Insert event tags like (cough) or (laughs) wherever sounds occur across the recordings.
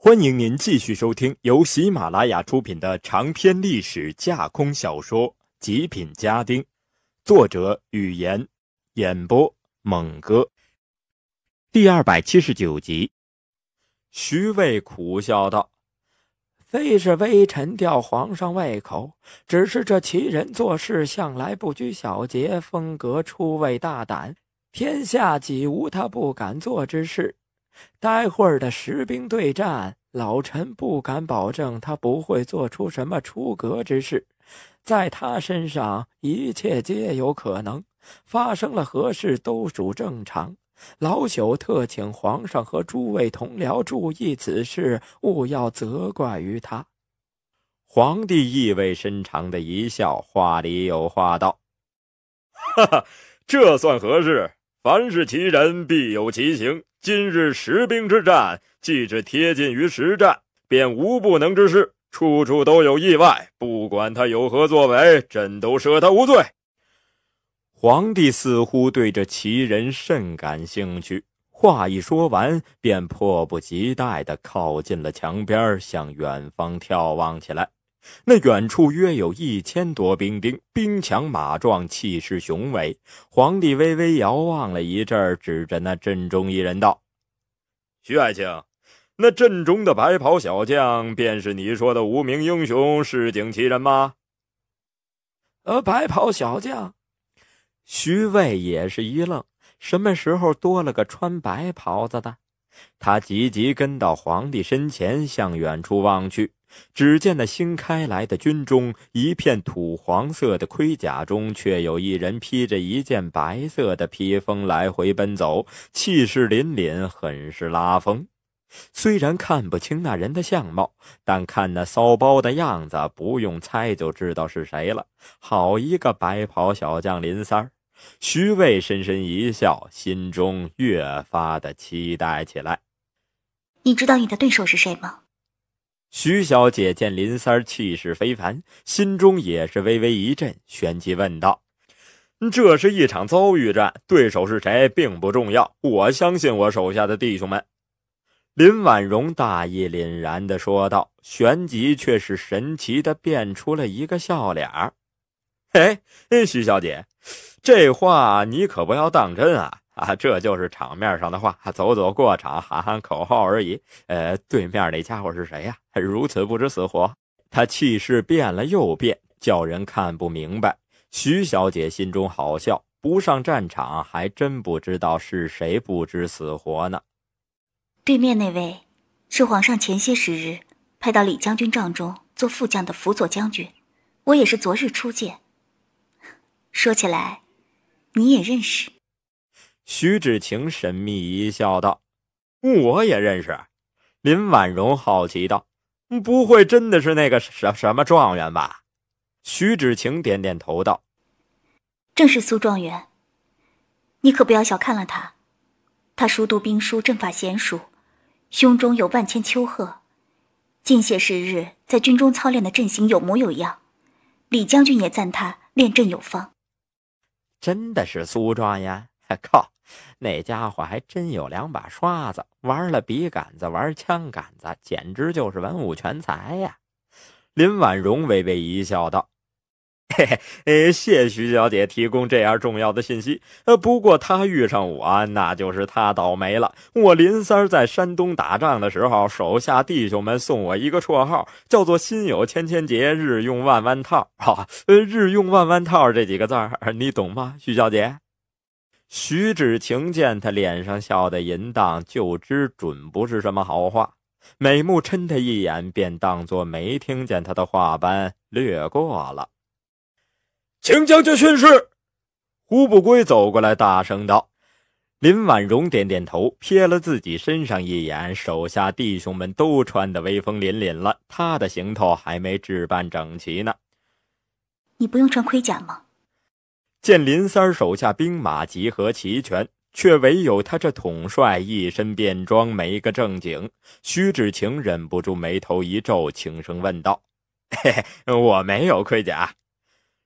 欢迎您继续收听由喜马拉雅出品的长篇历史架空小说《极品家丁》，作者：语言，演播：猛哥。第二百七十九集。徐渭苦笑道：“非是微臣吊皇上胃口，只是这奇人做事向来不拘小节，风格出位大胆，天下几无他不敢做之事。”待会儿的实兵对战，老臣不敢保证他不会做出什么出格之事。在他身上，一切皆有可能。发生了何事都属正常。老朽特请皇上和诸位同僚注意此事，勿要责怪于他。皇帝意味深长的一笑，话里有话道：“ (laughs) 哈哈，这算何事？凡是其人，必有其行。”今日实兵之战，既是贴近于实战，便无不能之事，处处都有意外。不管他有何作为，朕都赦他无罪。皇帝似乎对这奇人甚感兴趣，话一说完，便迫不及待地靠近了墙边，向远方眺望起来。那远处约有一千多兵丁，兵强马壮，气势雄伟。皇帝微微遥望了一阵，指着那阵中一人道：“徐爱卿，那阵中的白袍小将，便是你说的无名英雄市井奇人吗？”“呃，白袍小将。”徐渭也是一愣，什么时候多了个穿白袍子的？他急急跟到皇帝身前，向远处望去。只见那新开来的军中，一片土黄色的盔甲中，却有一人披着一件白色的披风来回奔走，气势凛凛，很是拉风。虽然看不清那人的相貌，但看那骚包的样子，不用猜就知道是谁了。好一个白袍小将林三儿！徐渭深深一笑，心中越发的期待起来。你知道你的对手是谁吗？徐小姐见林三儿气势非凡，心中也是微微一震，旋即问道：“这是一场遭遇战，对手是谁并不重要，我相信我手下的弟兄们。”林婉容大义凛然地说道，旋即却是神奇地变出了一个笑脸儿：“哎，徐小姐，这话你可不要当真啊！”啊，这就是场面上的话，走走过场，喊喊口号而已。呃，对面那家伙是谁呀？如此不知死活，他气势变了又变，叫人看不明白。徐小姐心中好笑，不上战场还真不知道是谁不知死活呢。对面那位，是皇上前些时日派到李将军帐中做副将的辅佐将军，我也是昨日初见。说起来，你也认识。徐芷晴神秘一笑，道：“我也认识。”林婉容好奇道：“不会真的是那个什什么状元吧？”徐芷晴点点头道：“正是苏状元。你可不要小看了他，他熟读兵书，阵法娴熟，胸中有万千丘壑。近些时日在军中操练的阵型有模有样，李将军也赞他练阵有方。真的是苏状元？(laughs) 靠！”那家伙还真有两把刷子，玩了笔杆子，玩枪杆子，简直就是文武全才呀！林婉容微微一笑，道：“嘿 (laughs) 嘿，谢徐小姐提供这样重要的信息。呃，不过她遇上我，那就是她倒霉了。我林三在山东打仗的时候，手下弟兄们送我一个绰号，叫做‘心有千千结，日用万万套’。哈，呃，日用万万套这几个字儿，你懂吗，徐小姐？”徐芷晴见他脸上笑得淫荡，就知准不是什么好话，美目嗔他一眼，便当作没听见他的话般略过了。请将军训示。胡不归走过来，大声道：“林婉容点点头，瞥了自己身上一眼，手下弟兄们都穿得威风凛凛了，他的行头还没置办整齐呢。你不用穿盔甲吗？”见林三儿手下兵马集合齐全，却唯有他这统帅一身便装，没个正经。徐志晴忍不住眉头一皱，轻声问道：“ (laughs) 嘿嘿，我没有盔甲。”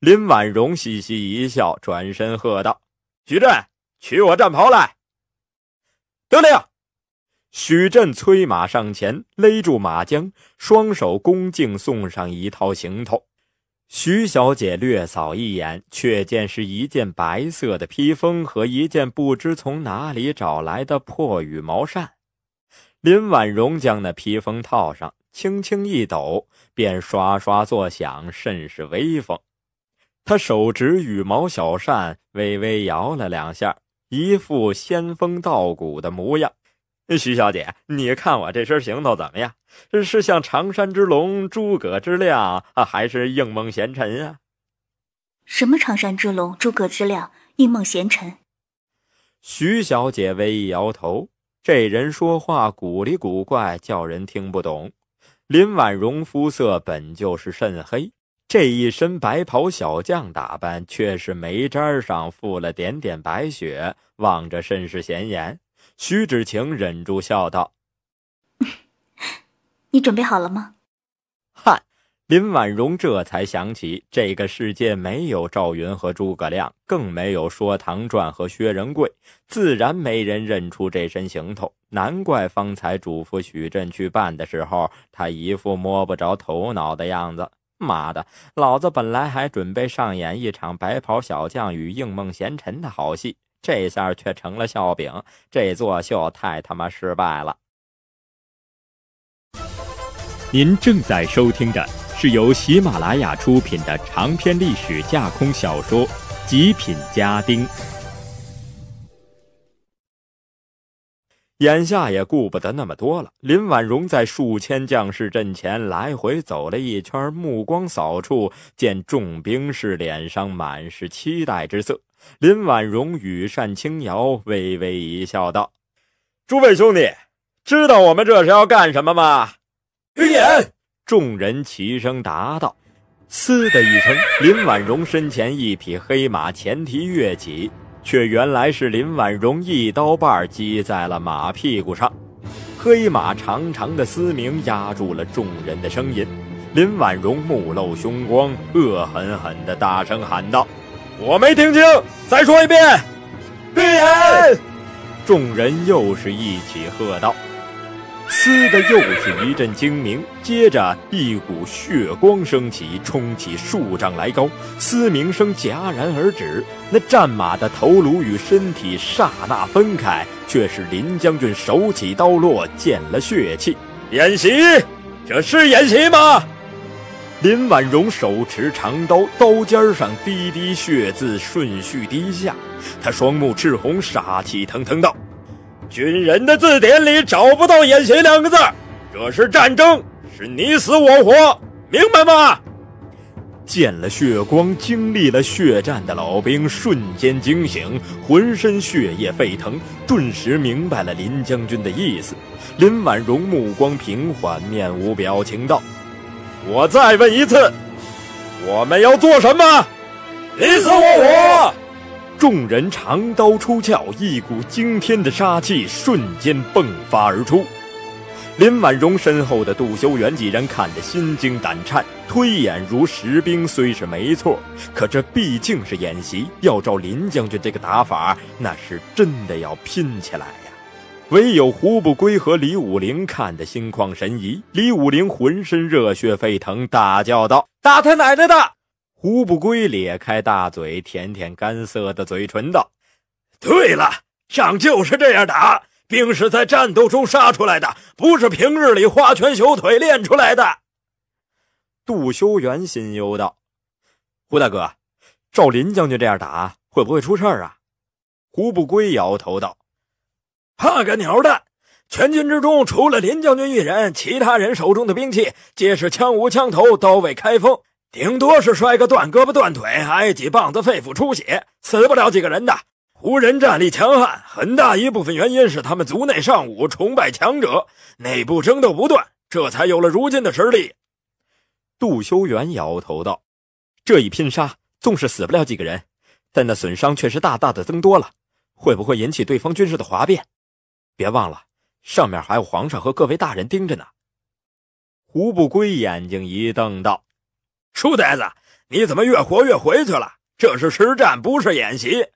林婉容嘻嘻一笑，转身喝道：“徐震，取我战袍来！”得令。许振催马上前，勒住马缰，双手恭敬送上一套行头。徐小姐略扫一眼，却见是一件白色的披风和一件不知从哪里找来的破羽毛扇。林婉容将那披风套上，轻轻一抖，便刷刷作响，甚是威风。她手执羽毛小扇，微微摇了两下，一副仙风道骨的模样。(laughs) 徐小姐，你看我这身行头怎么样？是像常山之龙、诸葛之亮啊，还是应梦贤臣啊？什么常山之龙、诸葛之亮、应梦贤臣？徐小姐微一摇头，这人说话古里古怪，叫人听不懂。林婉容肤色本就是甚黑，这一身白袍小将打扮，却是眉毡上附了点点白雪，望着甚是显眼。徐芷晴忍住笑道：“你准备好了吗？”嗨。林婉容这才想起，这个世界没有赵云和诸葛亮，更没有说唐传和薛仁贵，自然没人认出这身行头。难怪方才嘱咐许震去办的时候，他一副摸不着头脑的样子。妈的，老子本来还准备上演一场白袍小将与应梦贤臣的好戏。这下却成了笑柄，这作秀太他妈失败了。您正在收听的是由喜马拉雅出品的长篇历史架空小说《极品家丁》。眼下也顾不得那么多了。林婉容在数千将士阵前来回走了一圈，目光扫处，见众兵士脸上满是期待之色。林婉容羽扇轻摇，微微一笑，道：“诸位兄弟，知道我们这是要干什么吗？”预演。众人齐声答道：“嘶”的一声，林婉容身前一匹黑马前蹄跃起，却原来是林婉容一刀半击在了马屁股上。黑马长长的嘶鸣压住了众人的声音。林婉容目露凶光，恶狠狠地大声喊道。我没听清，再说一遍。闭眼！众人又是一起喝道：“嘶”的又是一阵惊鸣，接着一股血光升起，冲起数丈来高。嘶鸣声戛然而止，那战马的头颅与身体刹那分开，却是林将军手起刀落，见了血气。演习，这是演习吗？林婉容手持长刀，刀尖上滴滴血渍顺序滴下。他双目赤红，杀气腾腾道：“军人的字典里找不到演习两个字，这是战争，是你死我活，明白吗？”见了血光、经历了血战的老兵瞬间惊醒，浑身血液沸腾，顿时明白了林将军的意思。林婉容目光平缓，面无表情道。我再问一次，我们要做什么？你死我活！众人长刀出鞘，一股惊天的杀气瞬间迸发而出。林婉容身后的杜修元几人看得心惊胆颤，推演如石冰虽是没错，可这毕竟是演习，要照林将军这个打法，那是真的要拼起来呀。唯有胡不归和李武灵看得心旷神怡。李武灵浑身热血沸腾，大叫道：“打他奶奶的！”胡不归咧开大嘴，舔舔干涩的嘴唇，道：“对了，仗就是这样打，兵是在战斗中杀出来的，不是平日里花拳绣腿练出来的。”杜修缘心忧道：“胡大哥，照林将军这样打，会不会出事儿啊？”胡不归摇头道。怕个鸟蛋！全军之中，除了林将军一人，其他人手中的兵器皆是枪无枪头、刀未开封，顶多是摔个断胳膊断腿，挨几棒子，肺腑出血，死不了几个人的。胡人战力强悍，很大一部分原因是他们族内尚武，崇拜强者，内部争斗不断，这才有了如今的实力。杜修缘摇头道：“这一拼杀，纵是死不了几个人，但那损伤却是大大的增多了，会不会引起对方军事的哗变？”别忘了，上面还有皇上和各位大人盯着呢。胡不归眼睛一瞪道：“书呆子，你怎么越活越回去了？这是实战，不是演习。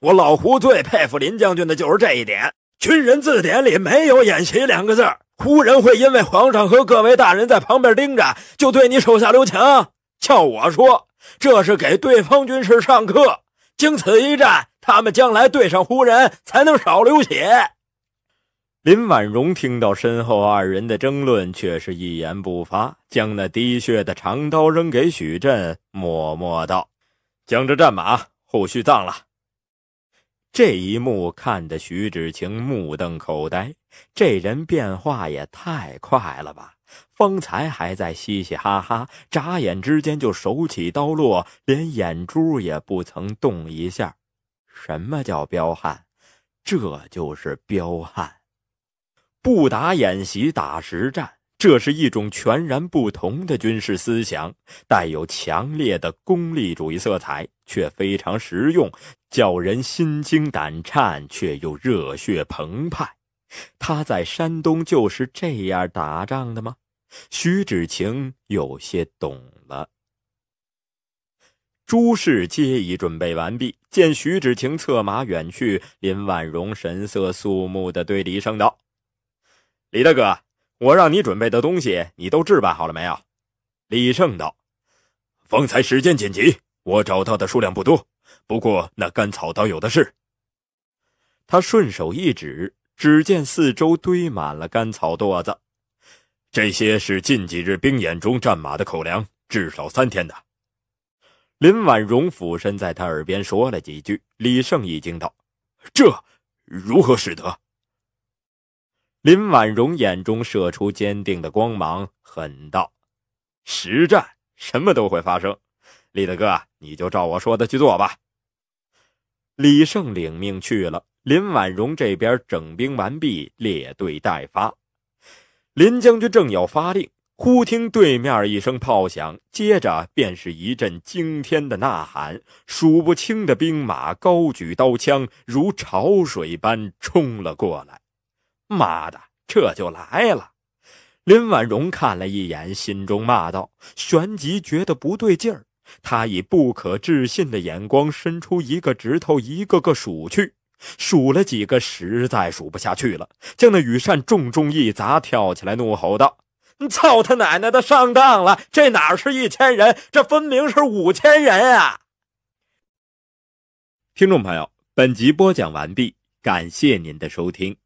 我老胡最佩服林将军的就是这一点。军人字典里没有演习两个字胡人会因为皇上和各位大人在旁边盯着，就对你手下留情？叫我说，这是给对方军士上课。经此一战，他们将来对上胡人才能少流血。林婉容听到身后二人的争论，却是一言不发，将那滴血的长刀扔给许震，默默道：“将这战马后续葬了。”这一幕看得徐芷晴目瞪口呆，这人变化也太快了吧！方才还在嘻嘻哈哈，眨眼之间就手起刀落，连眼珠也不曾动一下。什么叫彪悍？这就是彪悍！不打演习，打实战。这是一种全然不同的军事思想，带有强烈的功利主义色彩，却非常实用，叫人心惊胆颤，却又热血澎湃。他在山东就是这样打仗的吗？徐芷晴有些懂了。诸事皆已准备完毕，见徐芷晴策马远去，林婉容神色肃穆地对李胜道：“李大哥。”我让你准备的东西，你都置办好了没有？李胜道：“方才时间紧急，我找到的数量不多，不过那干草刀有的是。”他顺手一指，只见四周堆满了干草垛子，这些是近几日兵眼中战马的口粮，至少三天的。林婉容俯身在他耳边说了几句，李胜一惊道：“这如何使得？”林婉容眼中射出坚定的光芒，狠道：“实战什么都会发生，李大哥，你就照我说的去做吧。”李胜领命去了。林婉容这边整兵完毕，列队待发。林将军正要发令，忽听对面一声炮响，接着便是一阵惊天的呐喊，数不清的兵马高举刀枪，如潮水般冲了过来。妈的，这就来了！林婉容看了一眼，心中骂道：“旋即觉得不对劲儿。”他以不可置信的眼光伸出一个指头，一个个数去，数了几个，实在数不下去了，将那羽扇重重一砸，跳起来怒吼道：“操他奶奶的，上当了！这哪是一千人，这分明是五千人啊！”听众朋友，本集播讲完毕，感谢您的收听。